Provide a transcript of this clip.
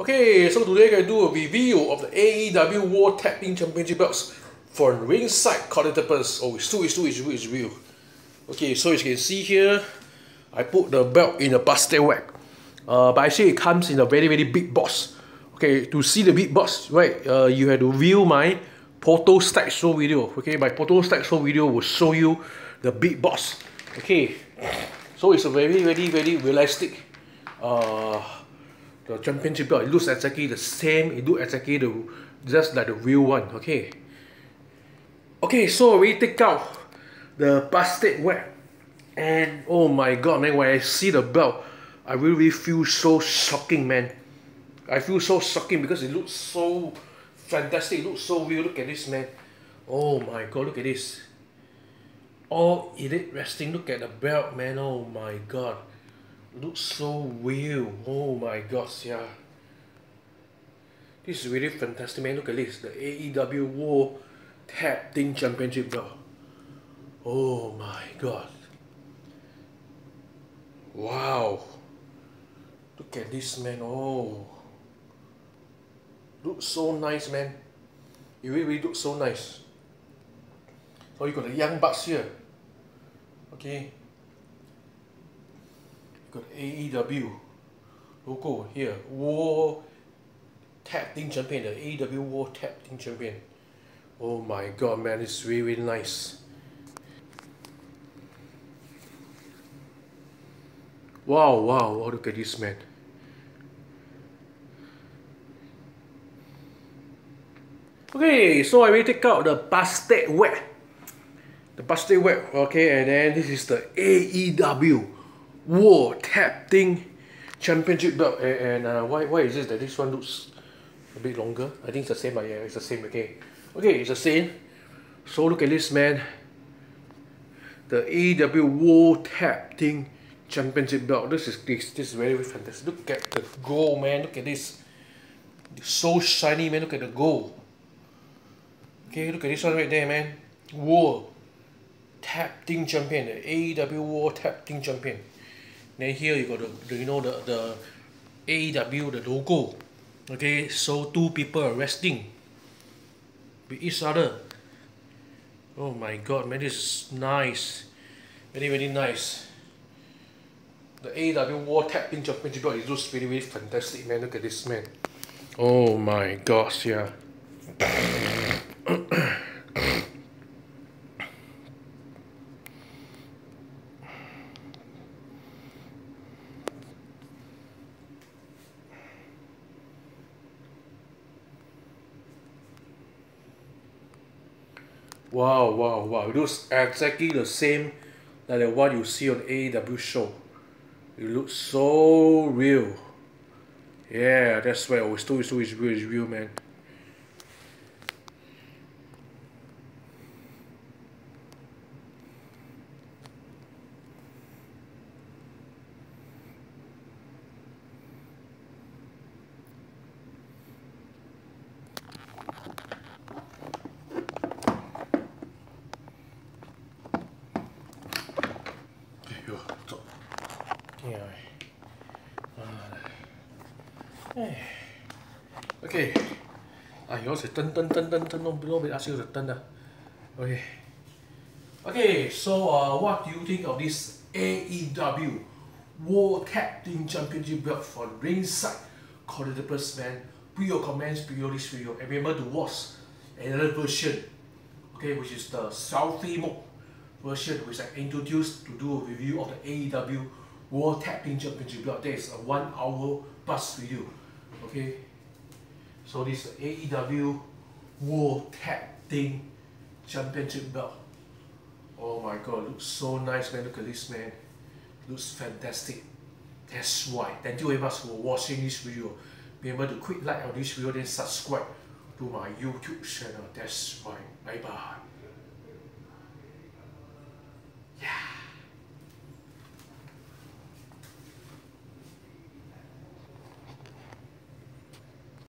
Okay, so today I'm going to do a review of the AEW World Tag Team Championship belts for ringside collectibles. Oh, it's true, it's true, it's real, it's real. Okay, so as you can see here, I put the belt in a plastic wrap. Uh, but actually it comes in a very, very big box. Okay, to see the big box, right, uh, you have to view my Portal Stack Show video. Okay, my Portal Stack Show video will show you the big box. Okay, so it's a very, very, very realistic uh, the championship belt. It looks exactly the same. It looks exactly the just like the real one. Okay. Okay, so we take out the plastic wrap, and oh my god, man! When I see the belt, I really feel so shocking, man. I feel so shocking because it looks so fantastic. It looks so real. Look at this, man. Oh my god, look at this. All elite wrestling. Look at the belt, man. Oh my god looks so real. Oh my gosh, yeah. This is really fantastic, man. Look at this. The AEW World Tag Team Championship belt. Oh my god. Wow. Look at this, man. Oh. Looks so nice, man. It really, really looks so nice. So you got the young bucks here. Okay got AEW logo here. World Tag Team Champion. The AEW World Tag Team Champion. Oh my god man. It's really, really nice. Wow wow. Oh, look at this man. Okay so I will take out the plastic wrap the plastic wrap okay and then this is the AEW World Tag Team Championship belt. And, and uh, why, why is it that this one looks a bit longer? I think it's the same, but yeah, it's the same. Okay, okay, it's the same. So look at this, man. The AEW World Tag Team Championship belt. This is this, this is very, very fantastic. Look at the gold, man. Look at this. It's so shiny, man. Look at the gold. Okay, look at this one right there, man. World Tag Team Champion, the AEW World Tag Team Champion. Then here you got the, the you know the the AEW the logo. Okay, so two people are wrestling with each other. Oh my god, man, this is nice. Very, very nice. The AEW World Tag Team Championship belt is just really, really fantastic, man. Look at this, man. Oh my gosh, yeah. Wow, wow, wow. It looks exactly the same like the one you see on AEW show. It looks so real. Yeah, that's why I always you it's real, it's real, man. Okay. Ah, yours is turn, turn, turn, turn, turn. No, nobody ask you to turn. Okay. Okay, so uh, what do you think of this AEW World Tag Team Championship belt for ringside collectibles man? Put your comments below this video and remember to watch another version, okay, which is the selfie mode version, which I introduced to do a review of the AEW World Tag Team Championship belt. That is a one hour plus video, okay. So this AEW World Tag Team Championship belt. Oh my god, looks so nice man, look at this man. Looks fantastic. That's why. Thank you very much for watching this video. Remember to click like on this video then subscribe to my YouTube channel. That's why. Bye bye.